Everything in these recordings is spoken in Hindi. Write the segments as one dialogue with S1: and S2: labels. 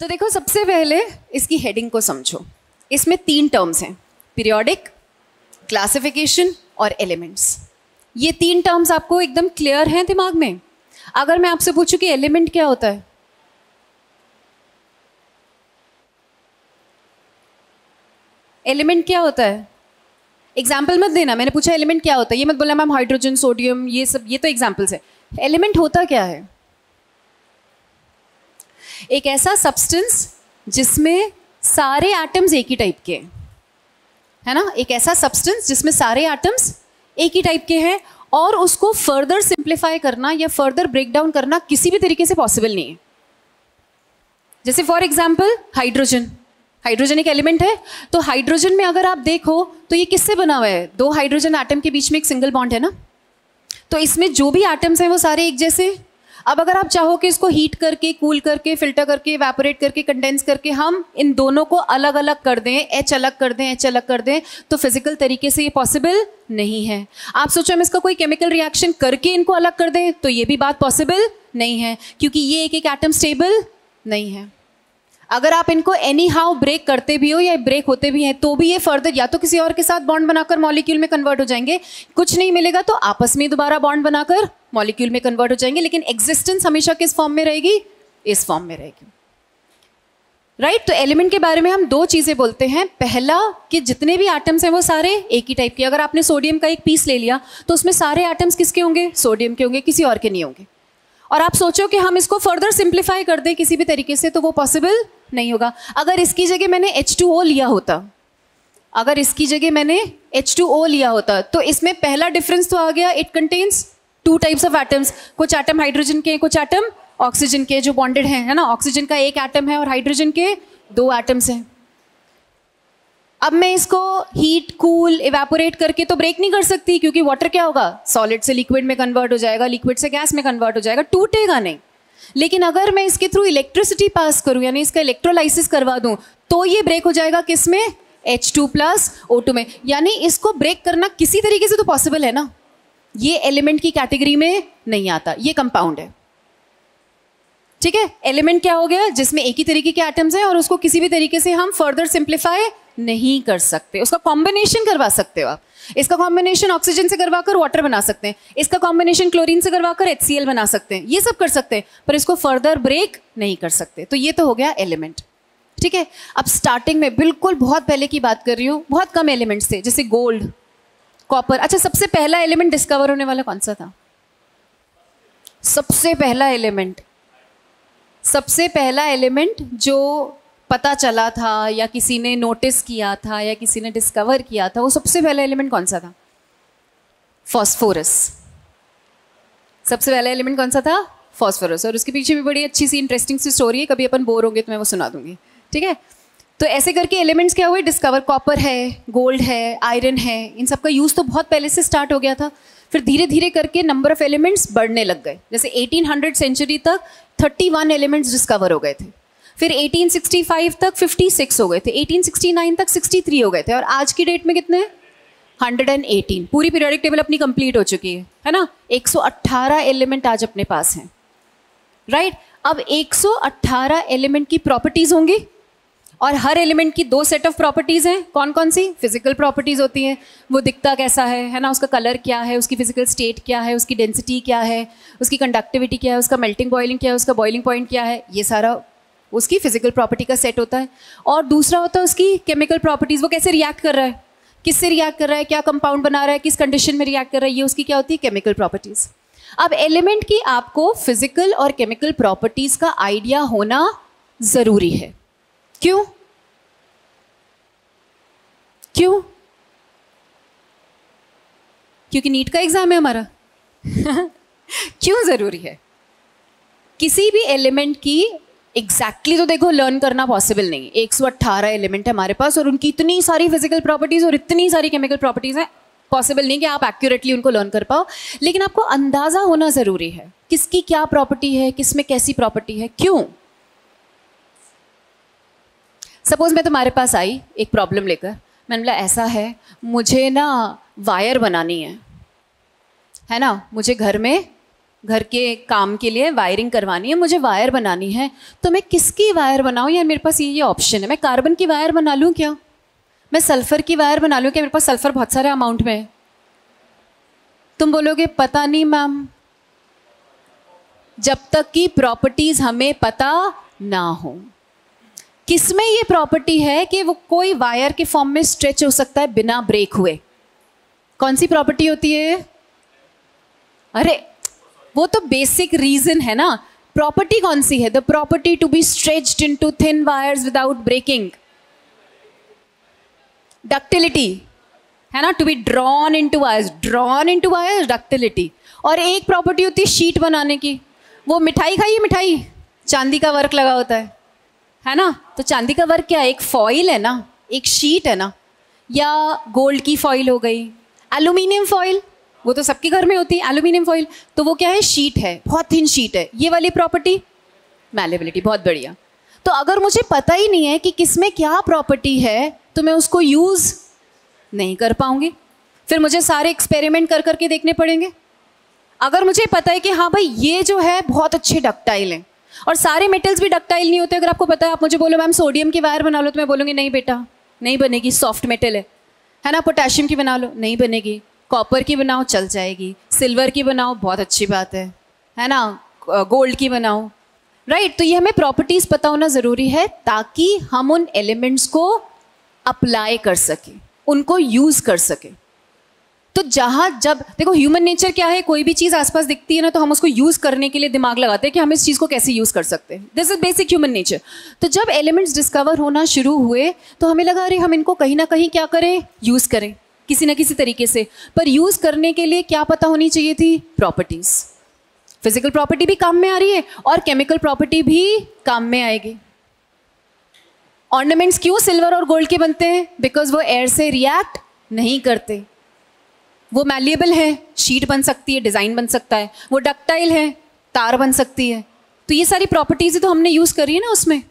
S1: तो देखो, सबसे पहले इसकी हेडिंग को समझो। इसमें तीन टर्म्स हैं पीरियोडिक क्लासिफिकेशन और एलिमेंट्स ये तीन टर्म्स आपको एकदम क्लियर हैं दिमाग में? अगर मैं आपसे पूछूँ कि एलिमेंट क्या होता है? एलिमेंट क्या होता है? एग्ज़ाम्पल मत देना, मैंने पूछा एलिमेंट क्या होता है? ये मत बोलना, मैम हाइड्रोजन सोडियम ये सब, ये तो एग्जाम्पल्स है. एलिमेंट होता क्या है? एक ऐसा सब्सटेंस जिसमें सारे एटम्स एक ही टाइप के हैं। ना? एक ऐसा सब्सटेंस जिसमें सारे एटम्स एक ही टाइप के हैं और उसको फर्दर सिंप्लीफाई करना या फर्दर ब्रेक डाउन करना किसी भी तरीके से पॉसिबल नहीं है। जैसे फॉर एग्ज़ाम्पल हाइड्रोजन हाइड्रोजन एक एलिमेंट है। तो हाइड्रोजन में अगर आप देखो तो ये किससे बना हुआ है? दो हाइड्रोजन एटम के बीच में एक सिंगल बॉन्ड है ना? तो इसमें जो भी एटम्स हैं वो सारे एक जैसे अब अगर आप चाहो कि इसको हीट करके कूल करके फ़िल्टर करके इवेपोरेट करके कंडेंस करके हम इन दोनों को अलग अलग कर दें एच अलग कर दें एच अलग कर दें तो फ़िज़िकल तरीके से ये पॉसिबल नहीं है। आप सोचो हम इसका कोई केमिकल रिएक्शन करके इनको अलग कर दें तो ये भी बात पॉसिबल नहीं है, क्योंकि ये एक एक एटम स्टेबल नहीं है। अगर आप इनको एनी हाउ ब्रेक करते भी हो या ब्रेक होते भी हैं तो भी ये फर्दर या तो किसी और के साथ बॉन्ड बनाकर मॉलिक्यूल में कन्वर्ट हो जाएँगे। कुछ नहीं मिलेगा तो आपस में दोबारा बॉन्ड बनाकर मॉलिक्यूल में कन्वर्ट हो जाएँगे, लेकिन एग्जिस्टेंस हमेशा किस फॉर्म में रहेगी? इस फॉर्म में रहेगी। Right right? तो एलिमेंट के बारे में हम दो चीज़ें बोलते हैं। पहला, कि जितने भी आइटम्स हैं वो सारे एक ही टाइप के। अगर आपने सोडियम का एक पीस ले लिया तो उसमें सारे आइटम्स किसके होंगे? सोडियम के होंगे, किसी और के नहीं होंगे। और आप सोचो कि हम इसको फर्दर सिंप्लीफाई कर दें किसी भी तरीके से तो वो पॉसिबल नहीं होगा। अगर इसकी जगह मैंने H2O लिया होता, अगर इसकी जगह मैंने H2O लिया होता तो इसमें पहला डिफरेंस तो आ गया it contains two types of atoms कुछ एटम हाइड्रोजन के, कुछ एटम ऑक्सीजन के, जो बॉन्डेड हैं, है ना? ऑक्सीजन का एक एटम है और हाइड्रोजन के दो एटम्स हैं। अब मैं इसको हीट कूल इवेपोरेट करके तो ब्रेक नहीं कर सकती, क्योंकि वाटर क्या होगा? सॉलिड से लिक्विड में कन्वर्ट हो जाएगा लिक्विड से गैस में कन्वर्ट हो जाएगा, टूटेगा नहीं। लेकिन अगर मैं इसके थ्रू इलेक्ट्रिसिटी पास करूँ, यानी इसका इलेक्ट्रोलाइसिस करवा दूँ तो ये ब्रेक हो जाएगा किसमें? H two plus O two में। यानी इसको ब्रेक करना किसी तरीके से तो पॉसिबल है ना? ये एलिमेंट की कैटेगरी में नहीं आता। ये कंपाउंड है। ठीक है? एलिमेंट क्या हो गया? जिसमें एक ही तरीके के एटम्स हैं और उसको किसी भी तरीके से हम फर्दर सिंप्लीफाई नहीं कर सकते। उसका कॉम्बिनेशन करवा सकते हो आप। इसका कॉम्बिनेशन ऑक्सीजन से करवाकर वाटर बना सकते हैं। इसका कॉम्बिनेशन क्लोरीन से करवाकर एच बना सकते हैं। ये सब कर सकते हैं, पर इसको फर्दर ब्रेक नहीं कर सकते। तो ये तो हो गया एलिमेंट ठीक है? अब स्टार्टिंग में बिल्कुल बहुत पहले की बात कर रही हूँ, बहुत कम एलिमेंट्स थे, जैसे गोल्ड कॉपर अच्छा सबसे पहला एलिमेंट डिस्कवर होने वाला कौन सा था? सबसे पहला एलिमेंट सबसे पहला एलिमेंट जो पता चला था या किसी ने नोटिस किया था या किसी ने डिस्कवर किया था, वो सबसे पहला एलिमेंट कौन सा था? फॉस्फोरस सबसे पहला एलिमेंट कौन सा था? फॉस्फोरस और उसके पीछे भी बड़ी अच्छी सी इंटरेस्टिंग सी स्टोरी है, कभी अपन बोर होंगे तो मैं वो सुना दूँगी। ठीक है? तो ऐसे करके एलिमेंट्स क्या हुए? डिस्कवर कॉपर है गोल्ड है आयरन है, इन सब का यूज़ तो बहुत पहले से स्टार्ट हो गया था। फिर धीरे धीरे करके नंबर ऑफ़ एलिमेंट्स बढ़ने लग गए। जैसे 1800 सेंचुरी तक 31 एलिमेंट्स डिस्कवर हो गए थे। फिर 1865 तक 56 हो गए थे। 1869 तक 63 हो गए थे। और आज की डेट में कितने 118 पूरी पीरियोडिक टेबल अपनी कंप्लीट हो चुकी है है ना? 118 एलिमेंट आज अपने पास हैं। राइट अब 118 एलिमेंट की प्रॉपर्टीज़ होंगी और हर एलिमेंट की दो सेट ऑफ़ प्रॉपर्टीज़ हैं। कौन कौन सी? फ़िज़िकल प्रॉपर्टीज़ होती हैं। वो दिखता कैसा है है ना? उसका कलर क्या है? उसकी फ़िज़िकल स्टेट क्या है? उसकी डेंसिटी क्या है? उसकी कंडक्टिविटी क्या है? उसका मेल्टिंग बॉइलिंग क्या है? उसका बॉइलिंग पॉइंट क्या है? ये सारा उसकी फ़िज़िकल प्रॉपर्टी का सेट होता है। और दूसरा होता है उसकी केमिकल प्रॉपर्टीज़ वो कैसे रिएक्ट कर रहा है? किससे रिएक्ट कर रहा है? क्या कंपाउंड बना रहा है? किस कंडीशन में रिएक्ट कर रहा है? ये उसकी क्या होती है? केमिकल प्रॉपर्टीज़ अब एलिमेंट की आपको फ़िज़िकल और केमिकल प्रॉपर्टीज़ का आइडिया होना ज़रूरी है। क्यों? क्यों? क्योंकि नीट का एग्ज़ाम है हमारा। क्यों ज़रूरी है? किसी भी एलिमेंट की एग्जैक्टली exactly तो देखो लर्न करना पॉसिबल नहीं। एक सौ अट्ठारह एलिमेंट है हमारे पास और उनकी इतनी सारी फ़िज़िकल प्रॉपर्टीज़ और इतनी सारी केमिकल प्रॉपर्टीज़ हैं पॉसिबल नहीं कि आप एक्यूरेटली उनको लर्न कर पाओ। लेकिन आपको अंदाज़ा होना ज़रूरी है, किसकी क्या प्रॉपर्टी है किसमें कैसी प्रॉपर्टी है, क्यों? सपोज़ मैं तुम्हारे पास आई, एक प्रॉब्लम लेकर। मैंने बोला, ऐसा है, मुझे ना वायर बनानी है। है ना? मुझे घर में घर के काम के लिए वायरिंग करवानी है, मुझे वायर बनानी है तो मैं किसकी वायर बनाऊँ? यार, मेरे पास ये ये ऑप्शन है। मैं कार्बन की वायर बना लूँ क्या? मैं सल्फ़र की वायर बना लूँ क्या? मेरे पास सल्फ़र बहुत सारे अमाउंट में है। तुम बोलोगे, पता नहीं मैम जब तक कि प्रॉपर्टीज़ हमें पता ना हो। किसमें ये प्रॉपर्टी है कि वो कोई वायर के फॉर्म में स्ट्रेच हो सकता है बिना ब्रेक हुए? कौन सी प्रॉपर्टी होती है? अरे वो तो बेसिक रीजन है ना। प्रॉपर्टी कौन सी है? The property to be stretched into thin wires without breaking ductility है ना? To be drawn into wires drawn into wires ductility और एक प्रॉपर्टी होती है शीट बनाने की। वो मिठाई खाइए मिठाई। चांदी का वर्क लगा होता है। है ना? तो चांदी का वर्क क्या है? एक फॉइल है ना? एक शीट है ना? या गोल्ड की फॉइल हो गई। एल्यूमिनियम फॉइल वो तो सबके घर में होती है एल्यूमिनियम फॉइल तो वो क्या है? शीट है, बहुत थिन शीट है। ये वाली प्रॉपर्टी मैलेबिलिटी बहुत बढ़िया। तो अगर मुझे पता ही नहीं है कि किसमें क्या प्रॉपर्टी है तो मैं उसको यूज़ नहीं कर पाऊँगी। फिर मुझे सारे एक्सपेरिमेंट कर करके देखने पड़ेंगे। अगर मुझे पता है कि हाँ भाई, ये जो है, बहुत अच्छे डक्टाइल हैं। और सारे मेटल्स भी डक्टाइल नहीं होते, अगर आपको पता है, आप मुझे बोलो, मैम सोडियम की वायर बना लो तो मैं बोलूँगी, नहीं बेटा, नहीं बनेगी सॉफ्ट मेटल है। है ना? पोटेशियम की बना लो, नहीं बनेगी। कॉपर की बनाओ, चल जाएगी। सिल्वर की बनाओ, बहुत अच्छी बात है। है ना? गोल्ड की बनाओ। राइट तो ये हमें प्रॉपर्टीज़ पता होना ज़रूरी है ताकि हम उन एलिमेंट्स को अप्लाई कर सकें, उनको यूज़ कर सकें। तो जहाँ, जब, देखो ह्यूमन नेचर क्या है? कोई भी चीज़ आसपास दिखती है ना तो हम उसको यूज़ करने के लिए दिमाग लगाते हैं कि हम इस चीज़ को कैसे यूज़ कर सकते हैं। This is basic human nature तो जब एलिमेंट्स डिस्कवर होना शुरू हुए तो हमें लगा, अरे, हम इनको कहीं ना कहीं क्या करें? यूज़ करें। किसी ना किसी तरीके से। पर यूज़ करने के लिए क्या पता होनी चाहिए थी? प्रॉपर्टीज़ फ़िज़िकल प्रॉपर्टी भी काम में आ रही है और केमिकल प्रॉपर्टी भी काम में आएगी। ऑर्नामेंट्स क्यों सिल्वर और गोल्ड के बनते हैं? बिकॉज़ वो एयर से रिएक्ट नहीं करते। वो मैलिएबल है शीट बन सकती है डिज़ाइन बन सकता है। वो डक्टाइल है, तार बन सकती है। तो ये सारी प्रॉपर्टीज़ तो हमने यूज़ करी है ना उसमें।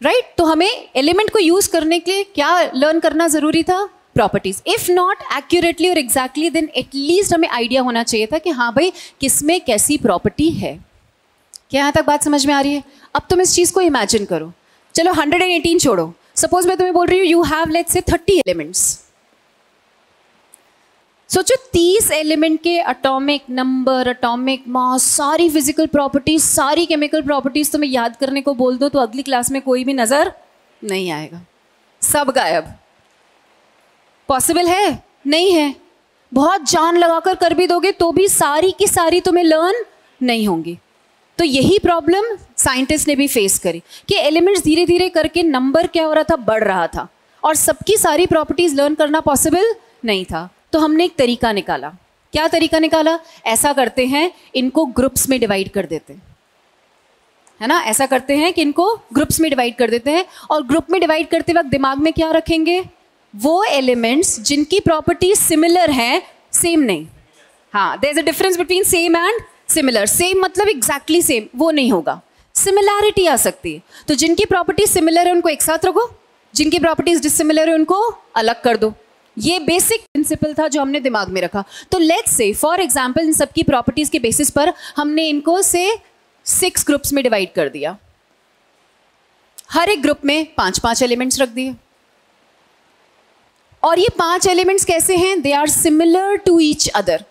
S1: Right right? तो हमें एलिमेंट को यूज़ करने के लिए क्या लर्न करना ज़रूरी था? प्रॉपर्टीज़ इफ़ नॉट एक्यूरेटली और एग्जैक्टली देन एटलीस्ट हमें आइडिया होना चाहिए था कि हाँ भाई किसमें कैसी प्रॉपर्टी है। क्या यहाँ तक बात समझ में आ रही है? अब तुम इस चीज़ को इमेजिन करो। चलो 118 छोड़ो। सपोज़ मैं तुम्हें बोल रही हूँ यू हैव लेट से 30 एलिमेंट्स सोचो, तीस एलिमेंट के अटोमिक नंबर अटोमिक मास सारी फ़िज़िकल प्रॉपर्टीज़ सारी केमिकल प्रॉपर्टीज़ तुम्हें याद करने को बोल दो तो अगली क्लास में कोई भी नज़र नहीं आएगा। सब गायब। पॉसिबल है? नहीं है। बहुत जान लगाकर कर भी दोगे तो भी सारी की सारी तुम्हें लर्न नहीं होंगी। तो यही प्रॉब्लम साइंटिस्ट ने भी फेस करी कि एलिमेंट्स धीरे धीरे करके नंबर क्या हो रहा था? बढ़ रहा था। और सबकी सारी प्रॉपर्टीज़ लर्न करना पॉसिबल नहीं था। तो हमने एक तरीका निकाला। क्या तरीका निकाला? ऐसा करते हैं, इनको ग्रुप्स में डिवाइड कर देते हैं। है ना? ऐसा करते हैं कि इनको ग्रुप्स में डिवाइड कर देते हैं। और ग्रुप में डिवाइड करते वक्त दिमाग में क्या रखेंगे? वो एलिमेंट्स जिनकी प्रॉपर्टी सिमिलर है सेम नहीं। हाँ there is a difference between same and similar same मतलब एग्जैक्टली exactly सेम वो नहीं होगा। सिमिलैरिटी आ सकती। है तो जिनकी प्रॉपर्टी सिमिलर है, उनको एक साथ रखो। जिनकी प्रॉपर्टीज़ डिसिमिलर है, उनको अलग कर दो। ये बेसिक प्रिंसिपल था जो हमने दिमाग में रखा। तो let's say for example in सबकी प्रॉपर्टीज़ के बेसिस पर हमने इनको से सिक्स ग्रुप्स में डिवाइड कर दिया। हर एक ग्रुप में पाँच पाँच एलिमेंट्स रख दिए। और ये पाँच एलिमेंट्स कैसे हैं? They are similar to each other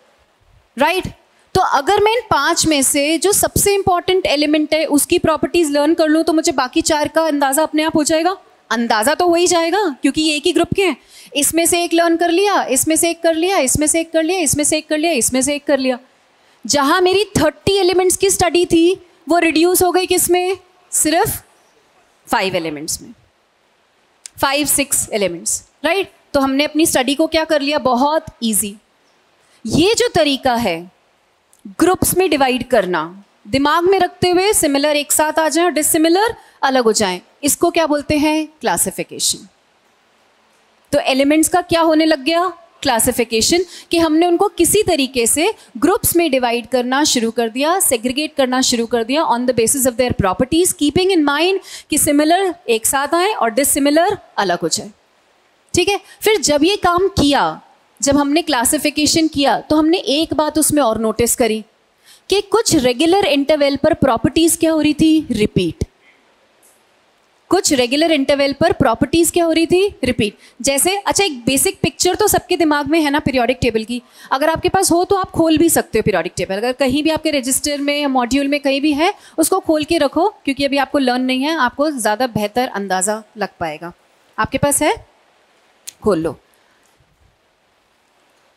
S1: right तो अगर मैं इन पाँच में से जो सबसे इंपॉर्टेंट एलिमेंट है, उसकी प्रॉपर्टीज़ लर्न कर लूँ तो मुझे बाकी चार का अंदाज़ा अपने आप हो जाएगा? अंदाज़ा तो हो ही जाएगा, क्योंकि ये एक ही ग्रुप के हैं। इसमें से एक लर्न कर लिया, इसमें से एक कर लिया, इसमें से एक कर लिया, इसमें से एक कर लिया, इसमें से एक कर लिया। जहाँ मेरी थर्टी एलिमेंट्स की स्टडी थी, वो रिड्यूस हो गई किसमें सिर्फ़ फाइव एलिमेंट्स में। फाइव सिक्स एलिमेंट्स राइट तो हमने अपनी स्टडी को क्या कर लिया? बहुत ईजी ये जो तरीका है ग्रुप्स में डिवाइड करना, दिमाग में रखते हुए सिमिलर एक साथ आ जाए और डिसिमिलर अलग हो जाए, इसको क्या बोलते हैं? क्लासिफिकेशन तो एलिमेंट्स का क्या होने लग गया? क्लासिफिकेशन कि हमने उनको किसी तरीके से ग्रुप्स में डिवाइड करना शुरू कर दिया सेग्रीगेट करना शुरू कर दिया on the basis of their properties keeping in mind कि सिमिलर एक साथ आए और डिसिमिलर अलग हो जाए। ठीक है? फिर जब ये काम किया, जब हमने क्लासिफिकेशन किया तो हमने एक बात उसमें और नोटिस करी कि कुछ रेगुलर इंटरवल पर प्रॉपर्टीज़ क्या हो रही थी? रिपीट कुछ रेगुलर इंटरवल पर प्रॉपर्टीज़ क्या हो रही थी? रिपीट जैसे अच्छा एक बेसिक पिक्चर तो सबके दिमाग में है ना पीरियोडिक टेबल की। अगर आपके पास हो तो आप खोल भी सकते हो पीरियोडिक टेबल अगर कहीं भी आपके रजिस्टर में या मॉड्यूल में कहीं भी है, उसको खोल के रखो, क्योंकि अभी आपको लर्न नहीं है, आपको ज़्यादा बेहतर अंदाज़ा लग पाएगा। आपके पास है? खोल। लो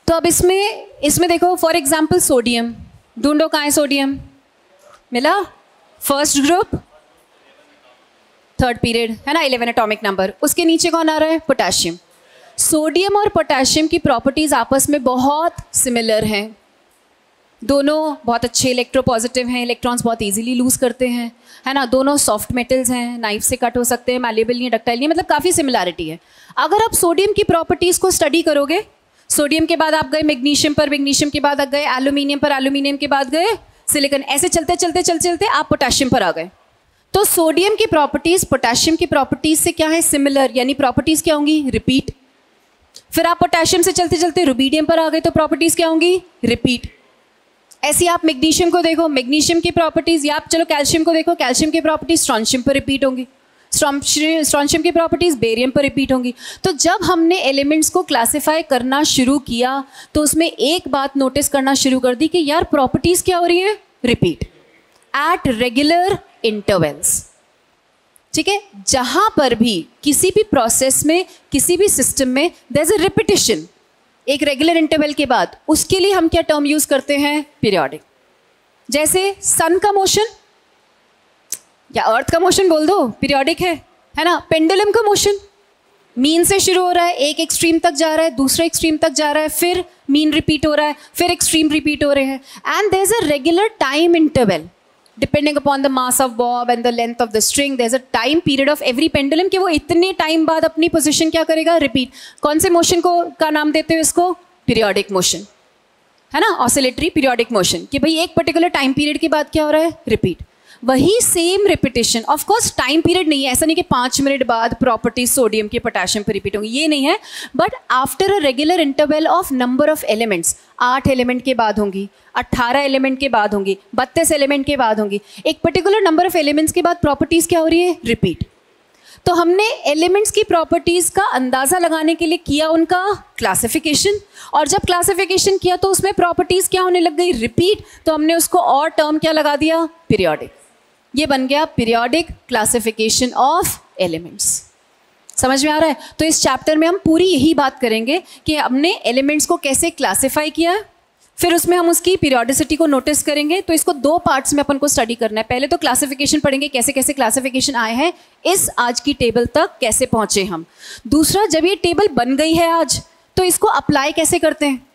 S1: तो अब इसमें इसमें देखो फॉर एग्ज़ाम्पल सोडियम ढूंढो कहाँ है सोडियम मिला? फ़र्स्ट ग्रुप थर्ड पीरियड है ना? इलेवन एटॉमिक नंबर उसके नीचे कौन आ रहा है? पोटेशियम सोडियम और पोटेशियम की प्रॉपर्टीज़ आपस में बहुत सिमिलर हैं। दोनों बहुत अच्छे इलेक्ट्रोपॉजिटिव हैं इलेक्ट्रॉन्स बहुत इजीली लूज करते हैं, है ना? दोनों सॉफ्ट मेटल्स हैं नाइफ से कट हो सकते हैं मैलेबल नहीं डक्टाइल नहीं मतलब काफ़ी सिमिलैरिटी है। अगर आप सोडियम की प्रॉपर्टीज़ को स्टडी करोगे सोडियम के बाद आप गए मैग्नीशियम पर मैग्नीशियम के बाद आप गए एलुमिनियम पर एलुमिनियम के बाद गए सिलिकन ऐसे चलते चलते चलते चलते आप पोटेशियम पर आ गए। तो सोडियम की प्रॉपर्टीज़ पोटेशियम की प्रॉपर्टीज़ से क्या है? सिमिलर यानी प्रॉपर्टीज़ क्या होंगी? रिपीट फिर आप पोटेशियम से चलते चलते रुबीडियम पर आ गए तो प्रॉपर्टीज़ क्या होंगी? रिपीट ऐसी आप मैग्नीशियम को देखो, मैग्नीशियम की प्रॉपर्टीज़ या आप चलो कैल्शियम को देखो कैल्शियम की प्रॉपर्टीज़ स्ट्रॉन्शियम पर रिपीट होंगी। स्ट्रॉन्शियम की प्रॉपर्टीज़ बेरियम पर रिपीट होंगी। तो जब हमने एलिमेंट्स को क्लासिफाई करना शुरू किया तो उसमें एक बात नोटिस करना शुरू कर दी कि यार प्रॉपर्टीज़ क्या हो रही है? रिपीट एट रेगुलर इंटरवल्स ठीक है? जहाँ पर भी किसी भी प्रोसेस में, किसी भी सिस्टम में देर इज़ अ रिपीटिशन एक रेगुलर इंटरवल के बाद, उसके लिए हम क्या टर्म यूज़ करते हैं? पीरियोडिक जैसे सन का मोशन या अर्थ का मोशन बोल दो पीरियोडिक है है ना? पेंडुलम का मोशन मीन से शुरू हो रहा है, एक एक्सट्रीम तक जा रहा है, दूसरे एक्सट्रीम तक जा रहा है, फिर मीन रिपीट हो रहा है, फिर एक्सट्रीम रिपीट हो रहे हैं। And there is a regular time interval depending upon the mass of bob and the length of the string there a time period of every pendulum कि वो इतने टाइम बाद अपनी पोजिशन क्या करेगा? रिपीट कौन से मोशन को, का नाम देते हो इसको? पीरियोडिक मोशन है ना? ऑसिलेटरी पीरियोडिक मोशन कि भाई एक पर्टिकुलर टाइम पीरियड के बाद क्या हो रहा है? रिपीट वही same repetition of course time period नहीं है। ऐसा नहीं कि पाँच मिनट बाद प्रॉपर्टी सोडियम के पोटेशियम पर रिपीट होंगी। ये नहीं है। But after a regular interval of number of elements आठ एलिमेंट के बाद होंगी अट्ठारह एलिमेंट के बाद होंगी, बत्तीस एलिमेंट के बाद होंगी, एक पर्टिकुलर नंबर ऑफ़ एलिमेंट्स के बाद प्रॉपर्टीज़ क्या हो रही है? रिपीट तो हमने एलिमेंट्स की प्रॉपर्टीज़ का अंदाज़ा लगाने के लिए किया उनका क्लासिफिकेशन और जब क्लासिफिकेशन किया तो उसमें प्रॉपर्टीज़ क्या होने लग गई? रिपीट तो हमने उसको और टर्म क्या लगा दिया? पीरियोडिक ये बन गया पीरियोडिक क्लासिफिकेशन ऑफ़ एलिमेंट्स समझ में आ रहा है? तो इस चैप्टर में हम पूरी यही बात करेंगे कि हमने एलिमेंट्स को कैसे क्लासिफाई किया, फिर उसमें हम उसकी पीरियोडिसिटी को नोटिस करेंगे तो इसको दो पार्ट्स में अपन को स्टडी करना है। पहले तो क्लासिफिकेशन पढ़ेंगे, कैसे कैसे क्लासिफिकेशन आए हैं, इस आज की टेबल तक कैसे पहुँचे हम। दूसरा, जब ये टेबल बन गई है आज तो इसको अप्लाई कैसे करते हैं?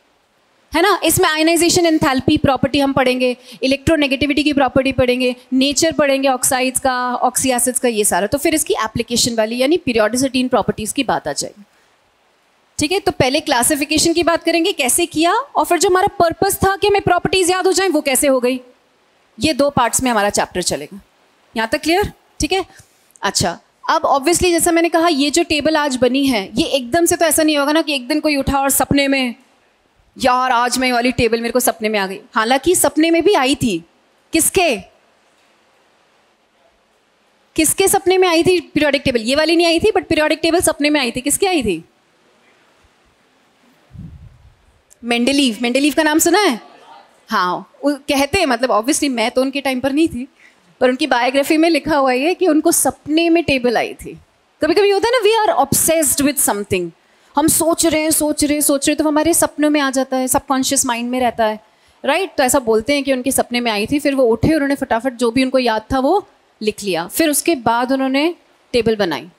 S1: है ना? इसमें आयनाइजेशन एंथैल्पी प्रॉपर्टी हम पढ़ेंगे इलेक्ट्रोनेगेटिविटी की प्रॉपर्टी पढ़ेंगे नेचर पढ़ेंगे ऑक्साइड्स का ऑक्सीएसिड्स का, ये सारा। तो फिर इसकी एप्लीकेशन वाली, यानी पीरियोडिसिटी इन प्रॉपर्टीज़ की बात आ जाएगी। ठीक है? तो पहले क्लासिफिकेशन की बात करेंगे, कैसे किया? और फिर जो हमारा पर्पस था कि हमें प्रॉपर्टीज़ याद हो जाए, वो कैसे हो गई? ये दो पार्ट्स में हमारा चैप्टर चलेगा। यहाँ तक क्लियर ठीक है? अच्छा अब ऑब्वियसली जैसा मैंने कहा, ये जो टेबल आज बनी है, ये एकदम से तो ऐसा नहीं होगा ना कि एक दिन कोई उठा और सपने में यार, आज मैं वाली टेबल मेरे को सपने में आ गई। हालाँकि सपने में भी आई थी। किसके? किसके सपने में आई थी पीरियोडिक टेबल ये वाली नहीं आई थी बट पीरियोडिक टेबल सपने में आई थी। किसके आई थी? मेंडेलीव मेंडेलीव का नाम सुना है? हाँ कहते हैं मतलब ऑब्वियसली मैं तो उनके टाइम पर नहीं थी, पर उनकी बायोग्राफी में लिखा हुआ है कि उनको सपने में टेबल आई थी। कभी कभी होता है ना we are obsessed with something हम सोच रहे हैं, सोच रहे हैं, सोच रहे हैं तो हमारे सपनों में आ जाता है सबकॉन्शियस माइंड में रहता है। राइट तो ऐसा बोलते हैं कि उनके सपने में आई थी, फिर वो उठे उन्होंने फटाफट जो भी उनको याद था वो लिख लिया। फिर उसके बाद उन्होंने टेबल बनाई।